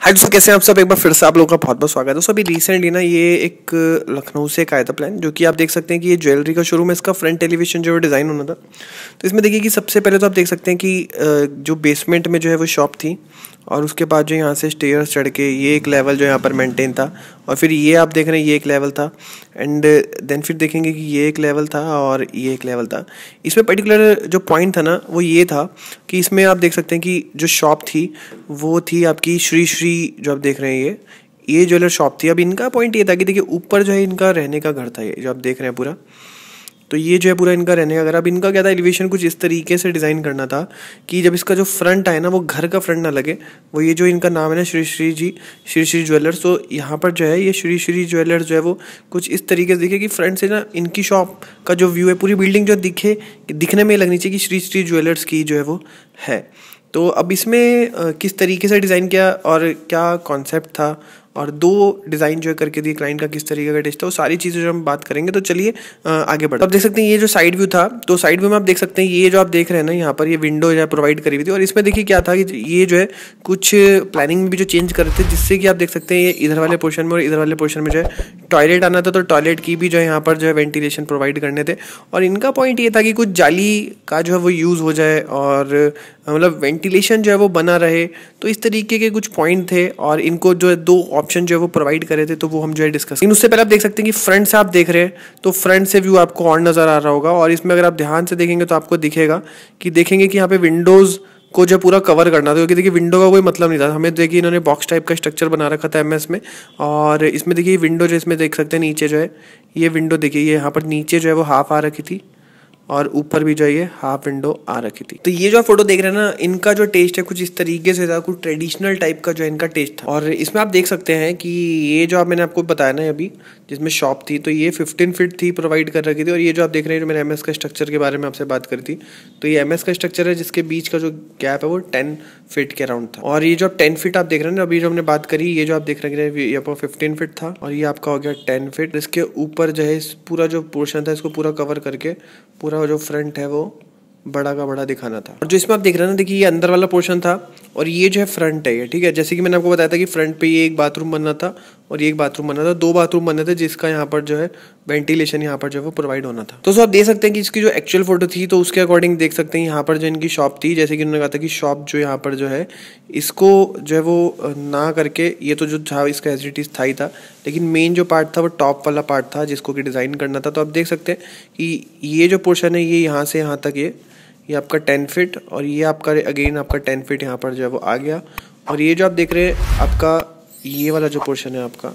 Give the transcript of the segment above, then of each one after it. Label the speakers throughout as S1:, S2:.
S1: हाय दोस्तों, कैसे हैं आप सब? एक बार फिर से आप लोगों का बहुत बहुत स्वागत है। दोस्तों अभी रिसेंटली ना ये एक लखनऊ से एक प्लान जो कि आप देख सकते हैं कि ये ज्वेलरी का शोरूम है। इसका फ्रंट टेलीविज़न जो है डिज़ाइन होना था। तो इसमें देखिए कि सबसे पहले तो आप देख सकते हैं कि जो बेसमेंट में जो है वो शॉप थी, और उसके बाद जो यहाँ से स्टेयर्स चढ़ के ये एक लेवल जो यहाँ पर मेंटेन था, और फिर ये आप देख रहे हैं ये एक लेवल था एंड देन फिर देखेंगे कि ये एक लेवल था और ये एक लेवल था। इसमें पर्टिकुलर जो पॉइंट था ना, वो ये था कि इसमें आप देख सकते हैं कि जो शॉप थी, वो थी आपकी श्री श्री जो आप देख रहे हैं ये ये ज्वेलर शॉप थी, अब इनका पॉइंट ये था कि देखिए ऊपर जो है इनका रहने का घर था ये, जो आप देख रहे हैं पूरा। तो ये जो है पूरा इनका रहने का अगर अब इनका क्या था एलिवेशन कुछ इस तरीके से डिज़ाइन करना था कि जब इसका जो फ्रंट आए ना, वो घर का फ्रंट ना लगे। वो ये जो इनका नाम है ना श्री श्री जी, श्री श्री ज्वेलर्स तो यहाँ पर जो है ये श्री श्री ज्वेलर्स जो है वो कुछ इस तरीके से दिखे कि फ्रंट से ना इनकी शॉप का जो व्यू है, पूरी बिल्डिंग जो दिखे, दिखने में लगनी चाहिए कि श्री श्री ज्वेलर्स की जो है वो है। तो अब इसमें किस तरीके से डिज़ाइन किया और क्या कॉन्सेप्ट था? और दो डिज़ाइन जो है करके दिए क्लाइंट का किस तरीके का टेस्ट था वो सारी चीज़ें जो हम बात करेंगे तो चलिए आगे बढ़ो आप देख सकते हैं, ये जो साइड व्यू था तो साइड व्यू में आप देख सकते हैं, ये जो आप देख रहे हैं ना, यहाँ पर ये विंडो जो है प्रोवाइड करी हुई थी। और इसमें देखिए क्या था कि ये जो है, कुछ प्लानिंग में भी जो चेंज कर थे, जिससे कि आप देख सकते हैं, ये इधर वाले पोर्शन में और इधर वाले पोर्शन में जो है टॉयलेट आना था तो टॉयलेट की भी जो है, यहाँ पर जो है वेंटिलेशन प्रोवाइड करने थे। और इनका पॉइंट ये था कि कुछ जाली का जो है, वो यूज़ हो जाए और मतलब वेंटिलेशन जो है, वो बना रहे। तो इस तरीके के कुछ पॉइंट थे और इनको जो है, दो ऑप्शन जो है वो प्रोवाइड करे थे तो वो हम जो है डिस्कस लेकिन उससे पहले आप देख सकते हैं कि फ्रंट से आप देख रहे हैं तो फ्रंट से व्यू आपको और नज़र आ रहा होगा, और इसमें अगर आप ध्यान से देखेंगे तो आपको दिखेगा कि देखेंगे कि यहाँ पे विंडोज़ को जो पूरा कवर करना था, क्योंकि देखिए विंडो का कोई मतलब नहीं था। हमें देखिए इन्होंने बॉक्स टाइप का स्ट्रक्चर बना रखा था एमएस में, और इसमें देखिए विंडो जो इसमें देख सकते हैं, नीचे जो है, ये विंडो देखिए, ये यहाँ पर नीचे जो है वो हाफ़ आ रखी थी। और ऊपर भी जो ये हाफ़ विंडो आ रखी थी। तो ये जो फ़ोटो देख रहे हैं ना, इनका जो टेस्ट है, कुछ इस तरीके से था, कुछ ट्रेडिशनल टाइप का जो इनका टेस्ट था। और इसमें आप देख सकते हैं कि ये जो आप मैंने आपको बताया ना अभी, जिसमें शॉप थी तो ये फिफ्टीन फिट थी प्रोवाइड कर रखी थी। और ये जो आप देख रहे हैं, जो मैंने एमएस का स्ट्रक्चर के बारे में आपसे बात करी थी तो ये एमएस का स्ट्रक्चर है, जिसके बीच का जो गैप है, वो टेन फिट के अराउंड था। और ये जो आप टेन फिट आप देख रहे हैं ना, अभी जो हमने बात करी, ये जो आप देख रहे हैं फिफ्टीन फिट था, और ये आपका हो गया टेन फिट इसके ऊपर जो है पूरा जो पोर्शन था, इसको पूरा कवर करके, पूरा जो फ्रंट है वो बड़ा का बड़ा दिखाना था। और जो इसमें आप देख रहे हैं ना, देखिए ये अंदर वाला पोर्शन था और ये जो है फ्रंट है ये, ठीक है? जैसे कि मैंने आपको बताया था कि फ्रंट पे ये एक बाथरूम बनना था और ये एक बाथरूम बनना था। दो बाथरूम बनने थे जिसका यहाँ पर जो है वेंटिलेशन यहाँ पर जो है वो प्रोवाइड होना था। तो सो आप देख सकते हैं कि इसकी जो एक्चुअल फ़ोटो थी तो उसके अकॉर्डिंग देख सकते हैं यहाँ पर जो इनकी शॉप थी। जैसे कि उन्होंने कहा था कि शॉप जो यहाँ पर जो है, इसको जो है वो ना करके ये तो जो था, इसका एज था ही था। लेकिन मेन जो पार्ट था वो टॉप वाला पार्ट था जिसको कि डिज़ाइन करना था। तो आप देख सकते हैं कि ये जो पोर्शन है, ये यहाँ से यहाँ तक ये ये आपका टेन फिट और ये आपका अगेन आपका टेन फिट यहाँ पर जो है वो आ गया। और ये जो आप देख रहे हैं, आपका ये वाला जो पोर्शन है आपका,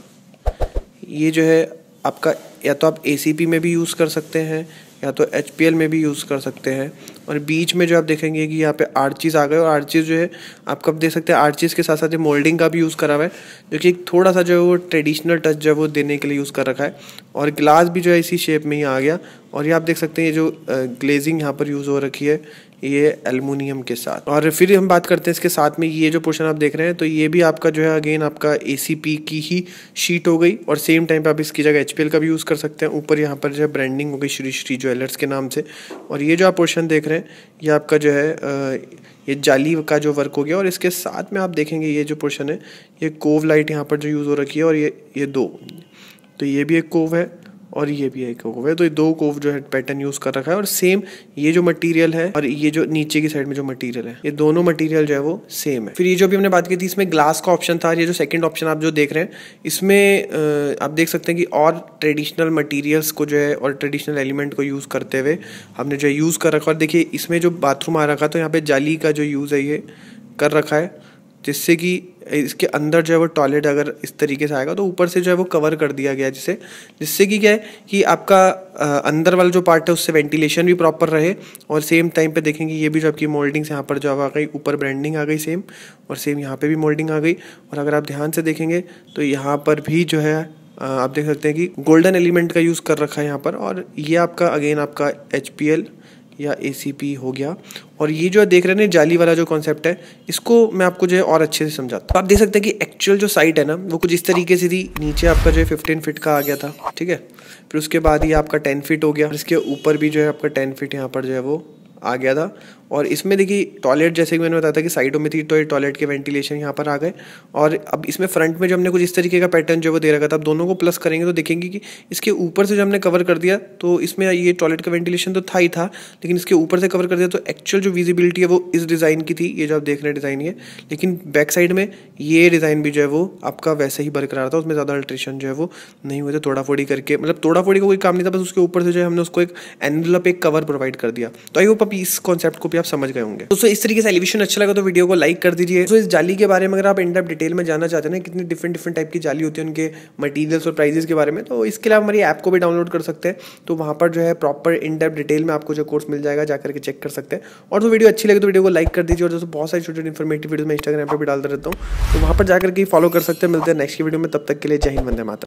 S1: ये जो है आपका या तो आप एसीपी में भी यूज़ कर सकते हैं या तो एचपीएल में भी यूज़ कर सकते हैं। और बीच में जो आप देखेंगे कि यहाँ पे आर्चिस आ गए और आर्चिस जो है, आप कब देख सकते हैं? आर्चिस के साथ साथ ये मोल्डिंग का भी यूज़ करा हुआ है, जो कि थोड़ा सा जो है वो ट्रेडिशनल टच जो है वो देने के लिए यूज़ कर रखा है। और ग्लास भी जो है इसी शेप में ही आ गया। और ये आप देख सकते हैं, ये जो ग्लेजिंग यहाँ पर यूज़ हो रखी है। ये एलुमिनियम के साथ। और फिर हम बात करते हैं इसके साथ में ये जो पोर्शन आप देख रहे हैं तो ये भी आपका जो है अगेन आपका एसीपी की ही शीट हो गई और सेम टाइम पे आप इसकी जगह एचपीएल का भी यूज़ कर सकते हैं। ऊपर यहाँ पर जो है ब्रांडिंग हो गई श्री श्री ज्वेलर्स के नाम से। और ये जो आप पोर्शन देख रहे हैं, ये आपका जो है ये जाली का जो वर्क हो गया। और इसके साथ में आप देखेंगे ये जो पोर्शन है, ये कोव लाइट यहाँ पर जो यूज़ हो रखी है और ये ये दो। तो ये भी एक कोव है। और ये भी एक कोव है। तो ये दो कोव जो है पैटर्न यूज़ कर रखा है और सेम ये जो मटेरियल है और ये जो नीचे की साइड में जो मटेरियल है, ये दोनों मटेरियल जो है वो सेम है। फिर ये जो भी हमने बात की थी, इसमें ग्लास का ऑप्शन था, ये जो सेकंड ऑप्शन आप जो देख रहे हैं, इसमें आप देख सकते हैं कि और ट्रेडिशनल मटीरियल्स को जो है और ट्रेडिशनल एलिमेंट को यूज़ करते हुए हमने जो है यूज़ कर रखा और देखिए, इसमें जो बाथरूम आ रखा तो यहाँ पे जाली का जो यूज़ है, ये कर रखा है, जिससे कि इसके अंदर जो है वो टॉयलेट अगर इस तरीके से आएगा तो ऊपर से जो है वो कवर कर दिया गया जिसे। जिससे कि क्या है कि आपका अंदर वाला जो पार्ट है, उससे वेंटिलेशन भी प्रॉपर रहे और सेम टाइम पे देखेंगे ये भी जो आपकी मोल्डिंग्स यहाँ पर जो आ गई, ऊपर ब्रांडिंग आ गई सेम और सेम यहाँ पर भी मोल्डिंग आ गई। और अगर आप ध्यान से देखेंगे तो यहाँ पर भी जो है आप देख सकते हैं कि गोल्डन एलिमेंट का यूज़ कर रखा है यहाँ पर और ये आपका अगेन आपका एचपीएल या एसीपी हो गया। और ये जो देख रहे हैं जाली वाला जो कॉन्सेप्ट है, इसको मैं आपको जो है और अच्छे से समझाता हूँ। आप देख सकते हैं कि एक्चुअल जो साइट है ना, वो कुछ इस तरीके से थी। नीचे आपका जो है फिफ्टीन फिट का आ गया था, ठीक है? फिर उसके बाद ये आपका टेन फिट हो गया। इसके ऊपर भी जो है आपका टेन फिट यहाँ पर जो है वो आ गया था। और इसमें देखिए टॉयलेट जैसे कि मैंने बताया था कि साइडों में थी तो ये टॉयलेट के वेंटिलेशन यहाँ पर आ गए। और अब इसमें फ्रंट में जो हमने कुछ इस तरीके का पैटर्न जो वो दे रखा था, अब दोनों को प्लस करेंगे तो देखेंगे कि इसके ऊपर से जो हमने कवर कर दिया तो इसमें ये टॉयलेट का वेंटिलेशन तो था ही था, लेकिन इसके ऊपर से कवर कर दिया तो एक्चुअल जो विजिबिलिटी है वो इस डिज़ाइन की थी, ये जो आप देख रहे हैं डिज़ाइन ये। लेकिन बैक साइड में ये डिज़ाइन भी जो है वो आपका वैसे ही बरकरार था, उसमें ज़्यादा अल्ट्रेशन जो है वो नहीं हुए थे तोड़ा फोड़ी करके। मतलब तोड़ा फोड़ी का कोई काम नहीं था, बस उसके ऊपर से जो है हमने उसको एक एनवलप एक कवर प्रोवाइड कर दिया। तो आई होप आप इस कॉन्सेप्ट को भी आप समझ गए होंगे। दोस्तों, इस तरीके से एलिवेशन अच्छा लगा तो वीडियो को लाइक कर दीजिए। तो इस जाली के बारे में अगर आप इन डिटेल में जानना चाहते हैं कितनी डिफरेंट डिफरेंट टाइप की जाली होती है, उनके मटीरियल्स और प्राइजेस के बारे में तो इसके लिए हमारी ऐप को भी डाउनलोड कर सकते हैं। तो वहाँ पर जो है प्रॉपर इन डिटेल में आपको जो कोर्स मिल जाएगा, जाकर के चेक कर सकते हैं। और तो वीडियो अच्छी लगे तो वीडियो को लाइक कर दीजिए। और दोस्तों, बहुत सारी छोटे इन्फॉर्मेटिव वीडियो मैं इंस्टाग्राम पर भी डालता रहता हूँ। तो वहाँ पर जाकर के फॉलो कर सकते हैं। मिलते हैं नेक्स्ट वीडियो में, तब तक के लिए जय हिंद, वंदे माता